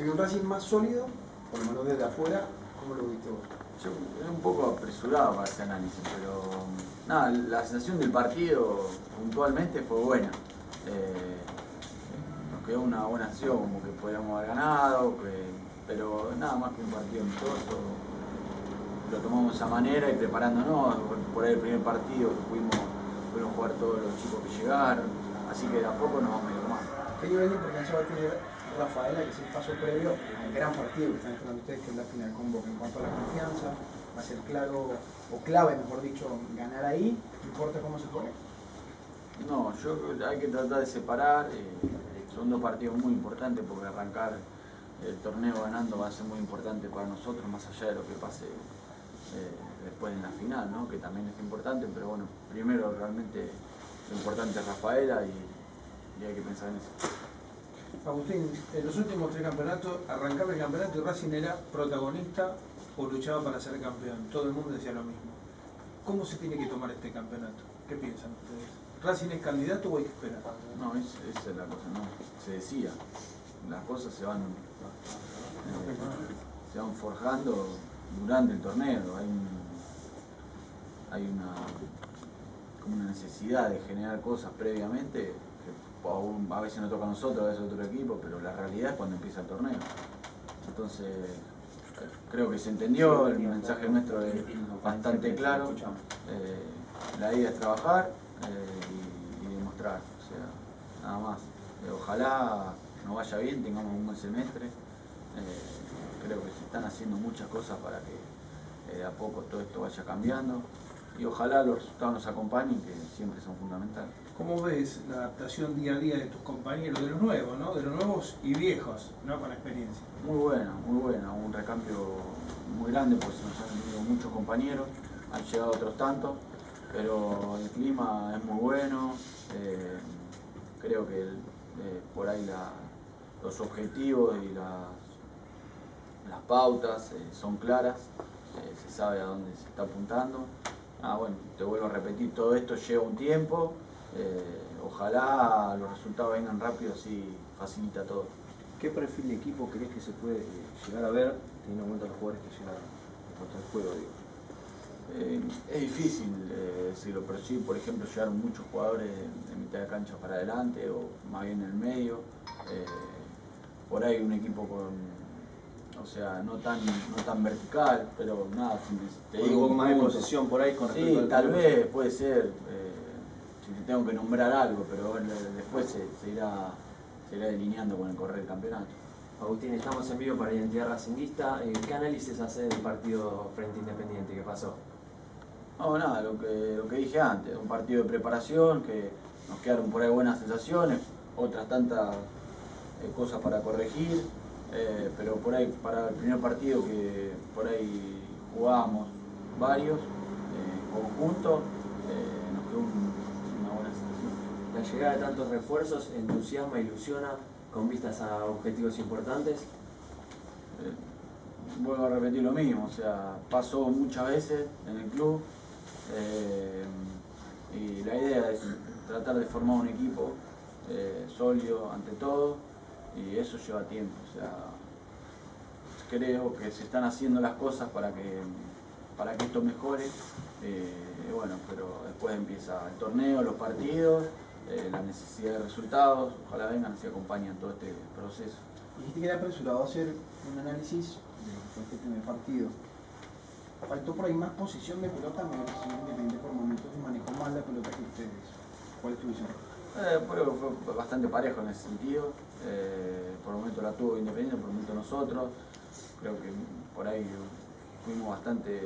¿Se vio un Racing más sólido? Por lo menos desde afuera, ¿cómo lo viste vos? Yo era un poco apresurado para ese análisis, pero nada, la sensación del partido puntualmente fue buena. Eh, nos quedó una buena acción, como que podríamos haber ganado, pero nada más que un partido amistoso. Lo tomamos de esa manera y preparándonos, por ahí el primer partido que pudimos, pudimos jugar todos los chicos que llegaron, así que de a poco nos vamos a ir más. ¿Qué nivel de va a tener Rafaela, que es el paso previo al gran partido que están esperando ustedes, que es la final con Boca? En cuanto a la confianza, va a ser claro, o clave, mejor dicho, ganar ahí, no importa cómo se juegue. No, yo hay que tratar de separar. Eh, son dos partidos muy importantes porque arrancar el torneo ganando va a ser muy importante para nosotros, más allá de lo que pase eh, después en la final, ¿no? que también es importante, pero bueno, primero realmente lo importante es Rafaela y, y hay que pensar en eso. Agustín, en los últimos tres campeonatos, arrancaba el campeonato y Racing era protagonista o luchaba para ser campeón. Todo el mundo decía lo mismo. ¿Cómo se tiene que tomar este campeonato? ¿Qué piensan ustedes? ¿Racing es candidato o hay que esperar? No, es- esa es la cosa, no. Se decía, las cosas se van, eh, se van forjando durante el torneo. Hay, un- hay una, como una necesidad de generar cosas previamente, aún a veces nos toca a nosotros, a veces a otro equipo, pero la realidad es cuando empieza el torneo. Entonces, creo que se entendió, el mensaje nuestro es bastante claro. Eh, la idea es trabajar eh, y, y demostrar, o sea, nada más. Eh, ojalá nos vaya bien, tengamos un buen semestre. Creo que se están haciendo muchas cosas para que de a poco todo esto vaya cambiando y ojalá los resultados nos acompañen, que siempre son fundamentales. ¿Cómo ves la adaptación día a día de tus compañeros, de los nuevos, ¿no? de los nuevos y viejos, ¿no? con experiencia? Muy buena, muy buena, un recambio muy grande, pues se nos han venido muchos compañeros, han llegado otros tantos, pero el clima es muy bueno, eh, creo que el- eh, por ahí la- los objetivos y las, las pautas eh, son claras, se sabe a dónde se está apuntando. Ah, bueno, te vuelvo a repetir, todo esto lleva un tiempo, eh, ojalá los resultados vengan rápido, así facilita todo. ¿Qué perfil de equipo crees que se puede eh, llegar a ver teniendo en cuenta los jugadores que llegaron en cuanto al juego? Digo? Eh, es difícil eh, decirlo, pero sí, por ejemplo, llegaron muchos jugadores de, mitad de cancha para adelante o más bien en el medio. Por ahí un equipo con, o sea, no tan, no tan vertical, pero nada, si te un digo poco más de posesión por ahí con Sí, respecto al tal vez puede ser, eh, si te tengo que nombrar algo, pero después se, se irá, se irá delineando con el correr del campeonato. Agustín, estamos en vivo para Identidad Racinguista. Eh, ¿Qué análisis hace del partido frente Independiente? ¿Qué pasó? No, nada, lo que, lo que dije antes, un partido de preparación, que nos quedaron por ahí buenas sensaciones, otras tantas eh, cosas para corregir, eh, pero por ahí para el primer partido que por ahí jugábamos varios eh, en conjunto, eh, nos quedó un- una buena sensación. La llegada de tantos refuerzos entusiasma, ilusiona con vistas a objetivos importantes. Vuelvo a repetir lo mismo, o sea, pasó muchas veces en el club y la idea es tratar de formar un equipo sólido ante todo y eso lleva tiempo, o sea, creo que se están haciendo las cosas para que, para que esto mejore, eh, bueno, pero después empieza el torneo, los partidos, eh, la necesidad de resultados, ojalá vengan y acompañen todo este proceso. Dijiste que era apresurado hacer un análisis de este primer partido. Faltó por ahí más posición de pelota, me Independiente por momentos manejó más la pelota que ustedes. ¿Cuál es tu visión? Eh, creo que fue bastante parejo en ese sentido. Eh, por momentos la tuvo Independiente, por momentos nosotros. Creo que por ahí fuimos bastante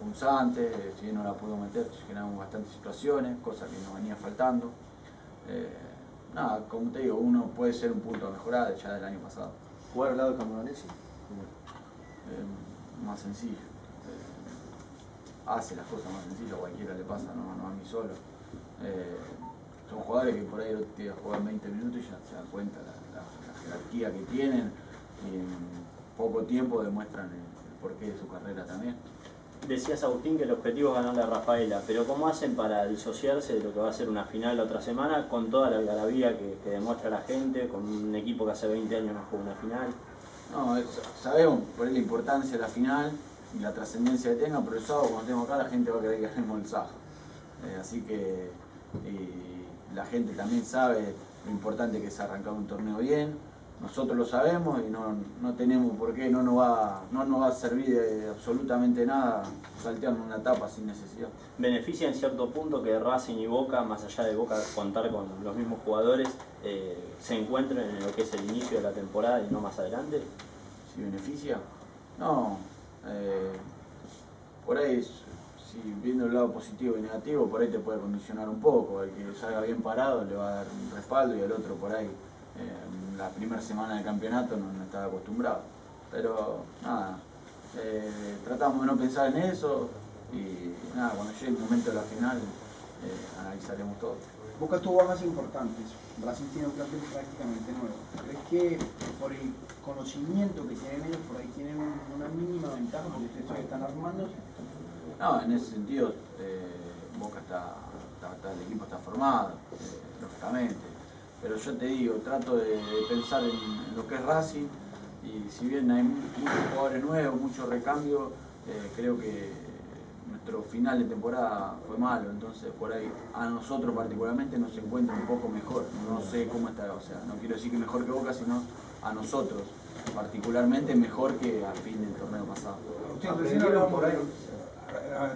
punzantes, si bien no la pudimos meter, generamos bastantes situaciones, cosas que nos venía faltando. Eh, nada, como te digo, uno puede ser un punto a mejorar ya del año pasado. ¿Jugar al lado de Camoranesi? Eh, más sencillo. Hace las cosas más sencillas, a cualquiera le pasa, no, no a mí solo. Eh, son jugadores que por ahí día juegan 20 minutos y ya se dan cuenta la, la- la jerarquía que tienen y en poco tiempo demuestran el, el porqué de su carrera también. Decías Agustín que el objetivo es ganarle a Rafaela, pero ¿cómo hacen para disociarse de lo que va a ser una final la otra semana con toda la algarabía que, que demuestra la gente, con un equipo que hace 20 años no juega una final? No, es- sabemos por la importancia de la final y la trascendencia que tenga, pero el sábado cuando estemos acá la gente va a querer que ganemos el sábado. Eh, así que y la gente también sabe lo importante que es arrancar un torneo bien. Nosotros lo sabemos y no, no tenemos por qué, no nos va, no nos va a servir de absolutamente nada saltearnos una etapa sin necesidad. Beneficia en cierto punto que Racing y Boca, más allá de Boca contar con los mismos jugadores, eh, se encuentren en lo que es el inicio de la temporada y no más adelante. si beneficia. No, eh, por ahí, s- si viendo el lado positivo y negativo, por ahí te puede condicionar un poco. El que salga bien parado le va a dar un respaldo y el otro por ahí, eh, la primera semana del campeonato no, no estaba acostumbrado. Pero nada, eh, tratamos de no pensar en eso y nada, cuando llegue el momento de la final eh, analizaremos todo. Boca tuvo bajas importantes. Brasil tiene un plantel prácticamente nuevo. ¿Crees que por el conocimiento que tienen ellos, por ahí tienen una mínima ventaja porque ustedes están armándose? No, en ese sentido, eh, Boca está, el equipo está formado, eh, lógicamente. Pero yo te digo, trato de, pensar en, lo que es Racing y si bien hay mu- muchos jugadores nuevos, muchos recambios, eh, creo que nuestro final de temporada fue malo, entonces por ahí a nosotros particularmente nos encuentra un poco mejor. No sé cómo está, o sea, no quiero decir que mejor que Boca, sino a nosotros particularmente mejor que al fin del torneo pasado. Hablábamos, de,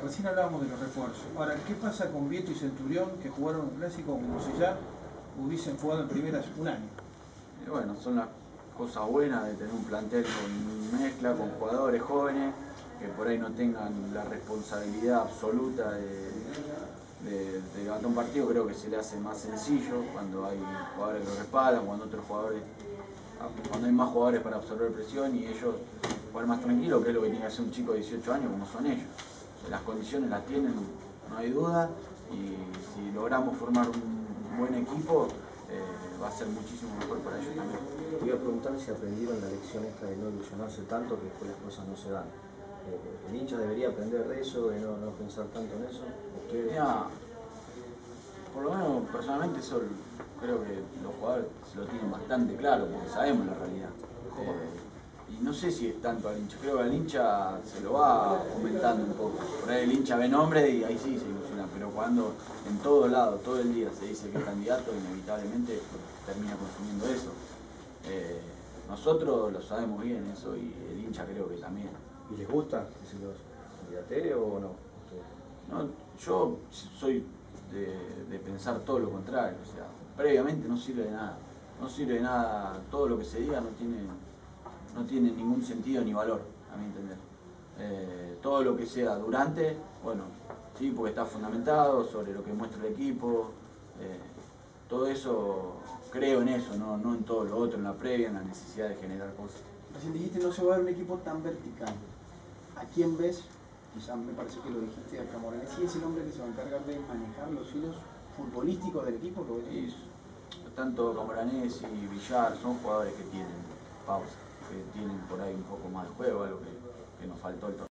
recién hablábamos de los refuerzos. Ahora, ¿qué pasa con Vieto y Centurión que jugaron un clásico como si ya hubiesen jugado en primera hace un año? Y bueno, son las cosas buenas de tener un plantel con mezcla, con jugadores jóvenes, que por ahí no tengan la responsabilidad absoluta de, de- un partido, creo que se le hace más sencillo cuando hay jugadores que lo respaldan, cuando otros jugadores, cuando hay más jugadores para absorber presión y ellos jugar más tranquilo, que es lo que tiene que hacer un chico de 18 años como son ellos. Las condiciones las tienen, no hay duda, y si logramos formar un buen equipo, eh, va a ser muchísimo mejor para ellos también. Te iba a preguntar si aprendieron la lección esta de no ilusionarse tanto que después las cosas no se dan. Eh, el hincha debería aprender de eso, de no, no pensar tanto en eso. Ustedes, por lo menos personalmente eso creo que los jugadores lo tienen bastante claro, porque sabemos la realidad. No sé si es tanto al hincha, creo que al hincha se lo va aumentando un poco. Por ahí el hincha ve nombre y ahí sí se ilusiona, pero cuando en todo lado, todo el día se dice que es candidato, inevitablemente termina consumiendo eso. Eh, nosotros lo sabemos bien eso y el hincha creo que también. ¿Y les gusta que se los candidate o no? No, yo soy de, de pensar todo lo contrario, o sea, previamente no sirve de nada. No sirve de nada, todo lo que se diga no tiene, no tiene ningún sentido ni valor, a mi entender. Eh, todo lo que sea durante, bueno, sí, porque está fundamentado sobre lo que muestra el equipo, eh, todo eso, creo en eso, no, no en todo lo otro, en la previa, en la necesidad de generar cosas. Recién dijiste no se va a ver un equipo tan vertical. ¿A quién ves? Quizás me parece que lo dijiste a Camoranesi, es el hombre que se va a encargar de manejar los hilos futbolísticos del equipo. ¿Lo tanto Camoranesi y Villar son jugadores que tienen pausa, que tienen por ahí un poco más de juego, algo que, que nos faltó el torneo.